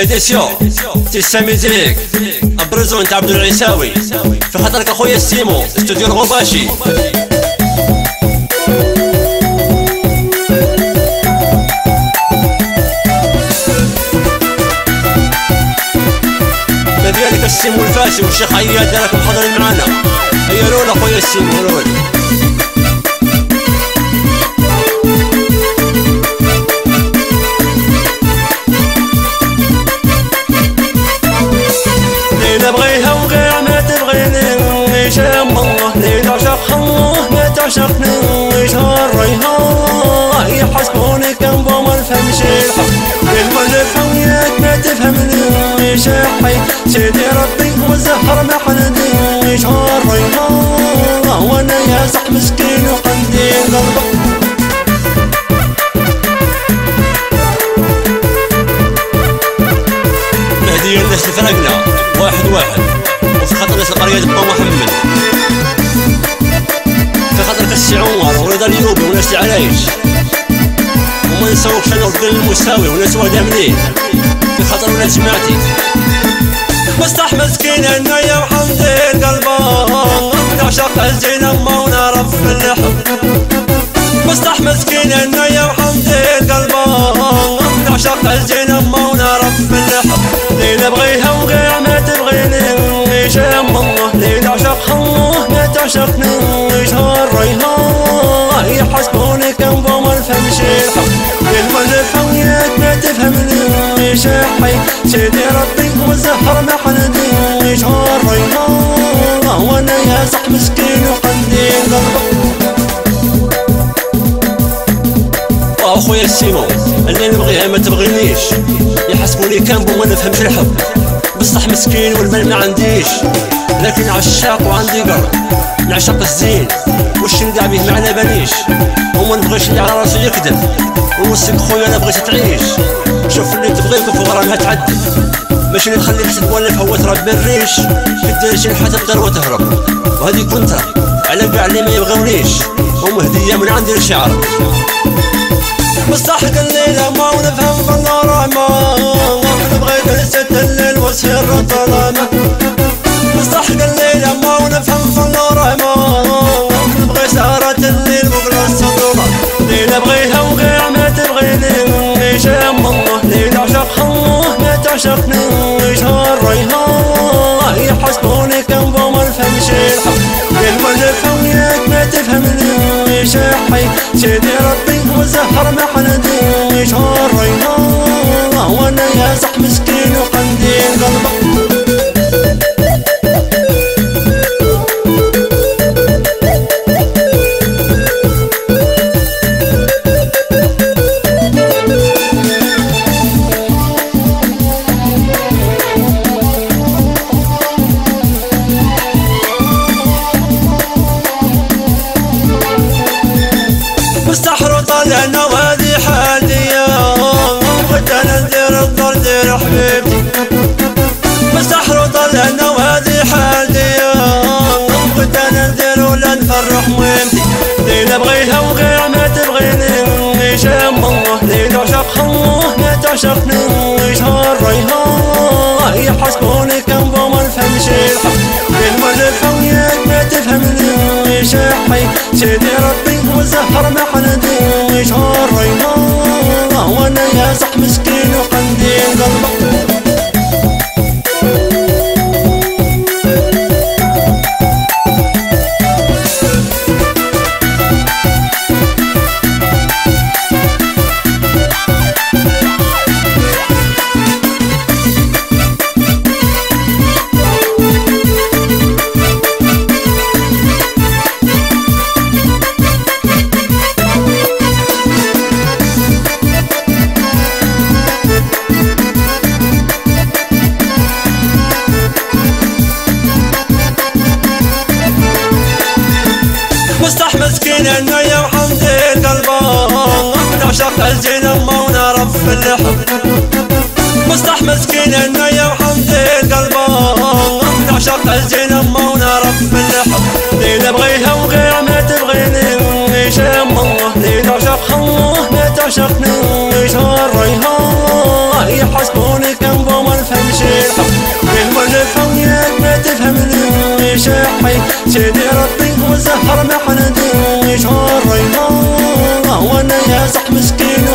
اديسيون تيسا ميزيك ابرزون تاع عبد العيساوي في خاطرك اخويا سيمو استوديو الغباشي مديالك السيمو الفاسي والشيخ عياد راكم حاضرين معانا هيا لولا اخويا السيمو لولا شحي سيدي ربي والزهر محندي شهريها وأنا يا صح مسكين وقندي قلبك هدية الناس فرقنا. واحد واحد. وفي خطر ناس القرية بو محمد. خاطرك السعوار ورضا اليوبي وناس العرايش وما نسوقش أنا الظل المساوي وناس وهدا منين. في خاطر ولا جماعتي. مصلح مسكين يا وحمدي القلبان نعشق الزينة ما ونعرف الحب مصلح مسكين يا وحمدي القلبان نعشق الزينة ما ونعرف الحب ليه نبغيها وغير ما تبغيني شام الله. ليه نعشق الله؟ ما تعشقني يحسبوني كم بوم الفم شيحة. الملف وياك ما تفهمني شحي سيدي اخويا السيمو اللي نبغيها ما تبغينيش. يحسبوني كان بو ما نفهمش الحب بصح مسكين والمال ما عنديش. لكن عشاق وعندي قرب نعشق الزين. وش ندع به ما على باليش وما نبغيش اللي على راسي يكذب. ونوصيك خويا أنا بغيت تعيش. شوف اللي تبغيك وفوق راها تعدل. ماشي اللي تخليك تتولف هو تراب بالريش كدير حتى تقدر وتهرب. وهذه كونترا على كاع اللي ما يبغونيش. ومهدية من عندي الشعر مستحق الليلة ما ونفهم بالرحمة نبغيك لست الليل وسهر الظلامة مستحق الليلة ما ونفهم بالرحمة نبغي سهرة الليل بقرا الصدورة ليلة ابغيها وغير ما تبغيني شام الله؟ ليلة عشق الله ما تعشقني. شهريها يحسبوني كم بوم الفم شيلحة الملف وياك ما تفهمني. شحي سيدي ربي والزهر محندي شهريها وأنا يا صح مسكين وقندي قلبك لأنه هذه حالي قلت أنا ندير الضر دير حبيبتي مستحرط لأنه هذه حالي قلت أنا ندير ولا نفرح مهمتي ليلة بغيها وغير ما تبغيني شام الله. ليلة عشق الله ما تعشقني سيدي ربي والزهر محندي شهرينا وأنا يا صح مسكين بالحب مصلح مسكين انه يرحم ذي قلبه تعشق الزين امه ونرف بالحب لي نبغيها وغيرها ما تبغيني ليش امه لي تعشق الله ما تعشقني ليش الريحان يحسبوني كم ما نفهمش الحب من وين نفهم ياك ما تفهمني ليش حي سيدي ربي وزهر محندي ليش الريحان وأنا يا صح مسكين